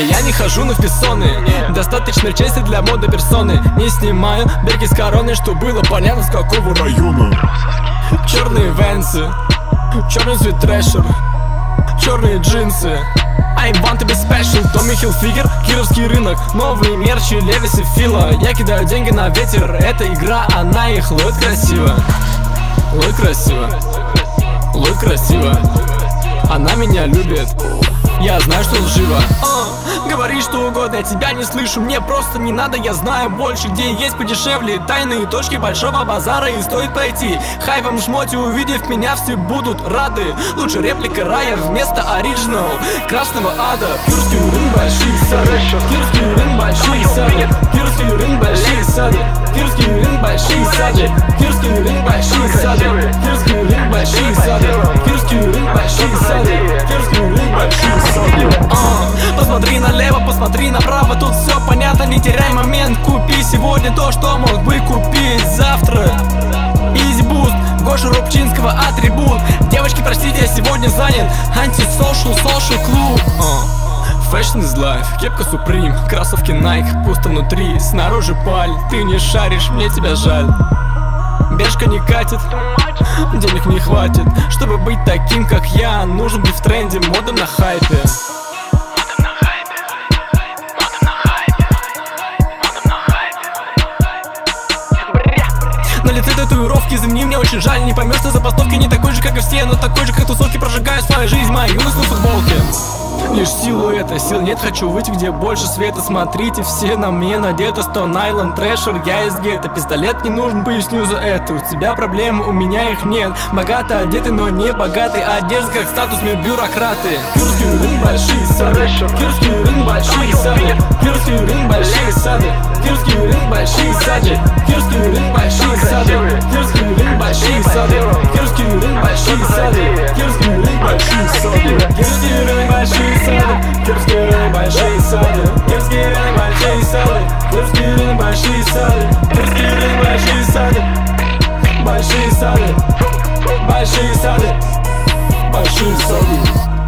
Я не хожу на фессоны. Достаточно чести для моды персоны. Не снимаю береги с короны Что было понятно с какого района. Черные венсы Черный цвет трэшер Черные джинсы I want to be special. Томми Хилфигер, Кировский рынок Новые мерчи, и Фила. Я кидаю деньги на ветер. Это игра, она их. Ловит красиво. Ловит красиво. Ловит красиво Она меня любит. Я знаю, что лживо Говори что угодно, я тебя не слышу. Мне просто не надо, я знаю больше Где есть подешевле. Тайные точки большого базара И стоит пойти. Хайпом шмоте, увидев меня, все будут рады. Лучше реплика рая вместо оригинал. Красного ада Кирский рынок, большие сады. Кирский рынок, большие сады. Кирский рынок, большие сады. Кирский рынок, большие сады. Кирский рынок, большие сады. Кирский Посмотри налево, посмотри направо Тут все понятно, не теряй момент. Купи сегодня то, что мог бы купить завтра. Boost, Гоша Рубчинского атрибут. Девочки, простите, я сегодня занят. Антисошл, social клуб. Uh. Fashion is life, кепка Supreme, кроссовки Nike, пусто внутри, снаружи паль. Ты не шаришь, мне тебя жаль. Бешка не катит, денег не хватит. Чтобы быть таким, как я, нужен быть в тренде, мода на хайпе татуировки, извини, мне очень жаль Не поймешь, ты забастовки не такой же, как и все Но такой же, как тусовки, прожигаю свою жизнь юность на футболке. Лишь силу это, сил нет, хочу выйти, где больше света. Смотрите, все на мне надеты Stone Island, трэшер, я из гетто. Пистолет не нужен, поясню за это У тебя проблемы, у меня их нет. Богато одеты, но не богатый Одежда как статус, мы бюрократы. Кирский рынок, большие сады Кирский рынок, большие сады Кирский рынок, большие сады Кирский рынок, большие сады Кирский рынок, solid. Girls cute in my shoes solid. Girls cute in my shoes solid. Girls cute in my shoes solid. Girls cute in my shoes solid. Girls cute in my shoes solid. Girls cute in my shoes solid. Girls cute in my shoes solid. My shoes solid. My shoes solid. My shoes solid.